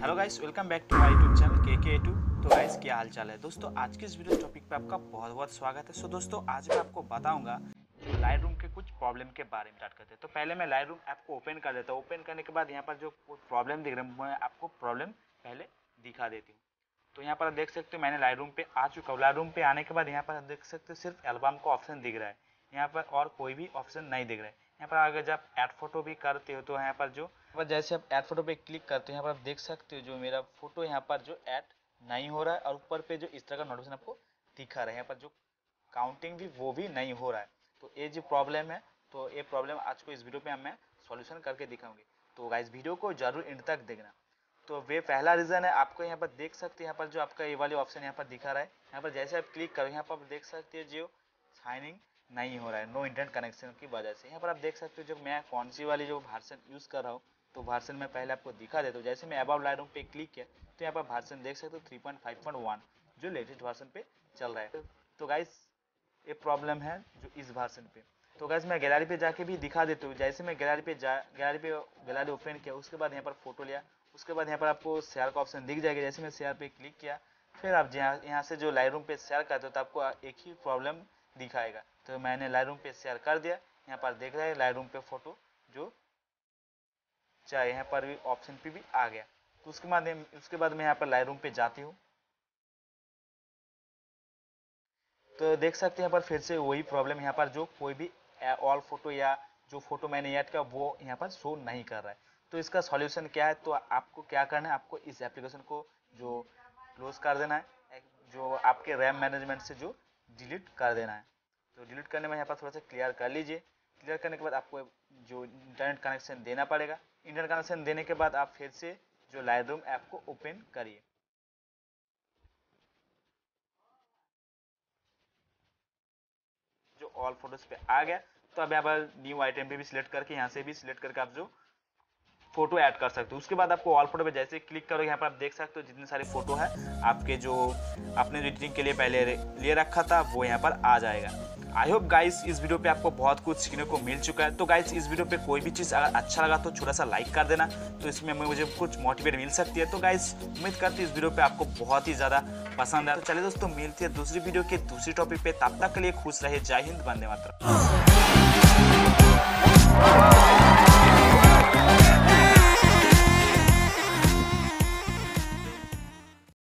Hello guys welcome back to my YouTube channel के के to तो गाइस क्या हाल चाल है? दोस्तों आज के इस वीडियो टॉपिक पे आपका बहुत बहुत स्वागत है। सो so, दोस्तों आज मैं आपको बताऊँगा लाइट रूम के कुछ प्रॉब्लम के बारे में स्टार्ट करते हैं। तो पहले मैं लाइट रूम ऐप को ओपन कर देता हूँ। ओपन करने के बाद यहाँ पर जो प्रॉब्लम दिख रहा है मैं आपको प्रॉब्लम पहले दिखा देती हूँ। तो यहाँ पर आप देख सकते हो मैंने लाइट रूम पे आ चुका हूँ। लाइट रूम पे आने के बाद यहाँ पर आप देख सकते हो सिर्फ़ एल्बम का ऑप्शन दिख रहा है। यहाँ पर और कोई भी ऑप्शन नहीं दिख रहा है। यहाँ पर अगर जब ऐड फ़ोटो भी करते हो तो यहाँ पर जो पर जैसे आप ऐड फ़ोटो पे क्लिक करते हो यहाँ पर आप देख सकते हो जो मेरा फ़ोटो यहाँ पर जो ऐड नहीं हो रहा है और ऊपर पे जो इस तरह का नोटिफिकेशन आपको दिखा रहा है यहाँ पर जो काउंटिंग भी वो भी नहीं हो रहा है तो ये जो प्रॉब्लम है तो ये प्रॉब्लम आज को इस वीडियो पे मैं सॉल्यूशन करके दिखाऊँगी तो गाइस वीडियो को ज़रूर इंड तक देखना तो वे पहला रीज़न है आपको यहाँ पर देख सकते हैं यहाँ पर जो आपका ये वाले ऑप्शन यहाँ पर दिखा रहा है यहाँ पर जैसे आप क्लिक करो यहाँ पर देख सकते हो जो साइनिंग नहीं हो रहा है नो इंटरनेट कनेक्शन की वजह से। यहाँ पर आप देख सकते हो जो मैं कौन सी वाली जो वर्सन यूज़ कर रहा हूँ तो वर्सन में पहले आपको दिखा देता हूँ। जैसे मैं अबाउट लाइट पे क्लिक किया तो यहाँ पर वर्सन देख सकते हो three point five point one जो लेटेस्ट वर्सन पे चल रहा है। तो गाइस ये प्रॉब्लम है जो इस वर्सन पे। तो गाइस मैं गैलरी पे जाके भी दिखा देता हूँ। जैसे मैं गैलरी पे जा गैलरी पे गैलरी ओपन किया, उसके बाद यहाँ पर फ़ोटो लिया, उसके बाद यहाँ पर आपको शेयर का ऑप्शन दिख जाएगा। जैसे मैं शेयर पे क्लिक किया, फिर आप यहाँ यहाँ से जो लाइट रूम पे शेयर करते हो तो आपको एक ही प्रॉब्लम दिखाएगा। तो मैंने लाइट पे शेयर कर दिया। यहाँ पर देख रहे हैं लाइट पे फ़ोटो जो चाहे, यहाँ पर भी ऑप्शन पे भी आ गया। तो उसके बाद उसके बाद मैं यहाँ पर लाइट पे जाती हूँ। तो देख सकते हैं, यहाँ पर फिर से वही प्रॉब्लम यहाँ पर जो कोई भी ऑल फ़ोटो या जो फ़ोटो मैंने ऐड किया, वो यहाँ पर शो नहीं कर रहा है। तो इसका सॉल्यूशन क्या है? तो आपको क्या करना है? आपको इस एप्लीकेशन को जो क्लोज कर देना है। जो आपके रैम मैनेजमेंट से जो डिलीट कर देना है। तो डिलीट करने में यहाँ पर थोड़ा सा क्लियर कर लीजिए। क्लियर करने के बाद आपको जो इंटरनेट कनेक्शन देना पड़ेगा। इंटरनेट कनेक्शन देने के बाद आप फिर से जो लाइट रूम ऐप को ओपन करिए। जो ऑल फ़ोटोज़ पे आ गया तो अब यहाँ पर न्यू आइटम पे भी सिलेक्ट करके, यहाँ से भी सिलेक्ट करके आप जो फ़ोटो ऐड कर सकते हो। उसके बाद आपको ऑल फ़ोटो पे जैसे क्लिक करो, यहाँ पर आप देख सकते हो जितने सारे फ़ोटो है, आपके जो, आपने एडिटिंग के लिए पहले ले रखा था, वो यहाँ पर आ जाएगा। आई होप गाइस इस वीडियो पे आपको बहुत कुछ सीखने को मिल चुका है। तो गाइस इस वीडियो पे कोई भी चीज़ अगर अच्छा लगा तो छोटा सा लाइक कर देना। तो इसमें मुझे कुछ मोटिवेट मिल सकती है। तो गाइस उम्मीद करती इस वीडियो पे आपको बहुत ही ज़्यादा पसंद है तो चलिए दोस्तों, मिलती है दूसरी वीडियो के दूसरी टॉपिक पे। तब तक के लिए खुश रहे जय हिंद, वंदे मातरम।